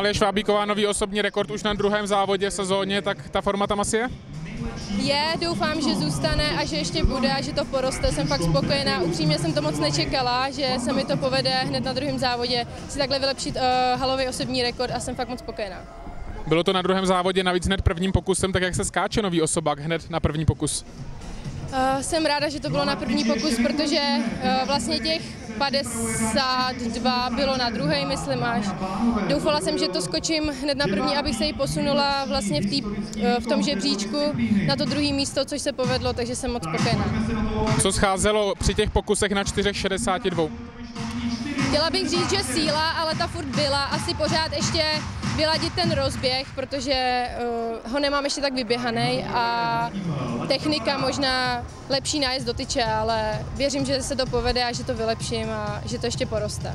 Ale Švábíková nový osobní rekord už na druhém závodě v sezóně, tak ta forma tam asi je? Je, doufám, že zůstane a že ještě bude a že to poroste. Jsem fakt spokojená. Upřímně jsem to moc nečekala, že se mi to povede hned na druhém závodě si takhle vylepšit uh, halový osobní rekord a jsem fakt moc spokojená. Bylo to na druhém závodě navíc hned prvním pokusem, tak jak se skáče nový osobák hned na první pokus? Uh, jsem ráda, že to bylo na první pokus, protože uh, vlastně těch 52 bylo na druhý, myslím až. Doufala jsem, že to skočím hned na první, abych se jí posunula vlastně v, tý, uh, v tom žebříčku na to druhé místo, což se povedlo, takže jsem moc spokojená. Co scházelo při těch pokusech na 4,62? Chtěla bych říct, že síla, ale ta furt byla. Asi pořád ještě vyladit ten rozběh, protože uh, ho nemám ještě tak vyběhaný a technika možná lepší nájezd do tyče, ale věřím, že se to povede a že to vylepším a že to ještě poroste.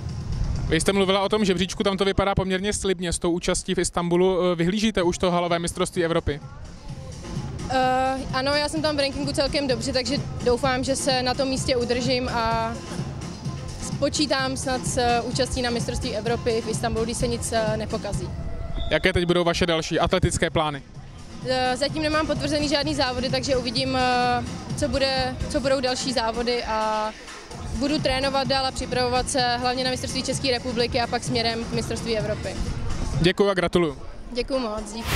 Vy jste mluvila o tom žebříčku, tam to vypadá poměrně slibně s tou účastí v Istanbulu. Vyhlížíte už to halové mistrovství Evropy? Uh, ano, já jsem tam v rankingu celkem dobře, takže doufám, že se na tom místě udržím a počítám snad s účastí na mistrovství Evropy v Istanbulu, když se nic nepokazí. Jaké teď budou vaše další atletické plány? Zatím nemám potvrzený žádný závody, takže uvidím, co, bude, co budou další závody a budu trénovat dál a připravovat se hlavně na mistrovství České republiky a pak směrem k mistrovství Evropy. Děkuji a gratuluju. Děkuji moc. Díky.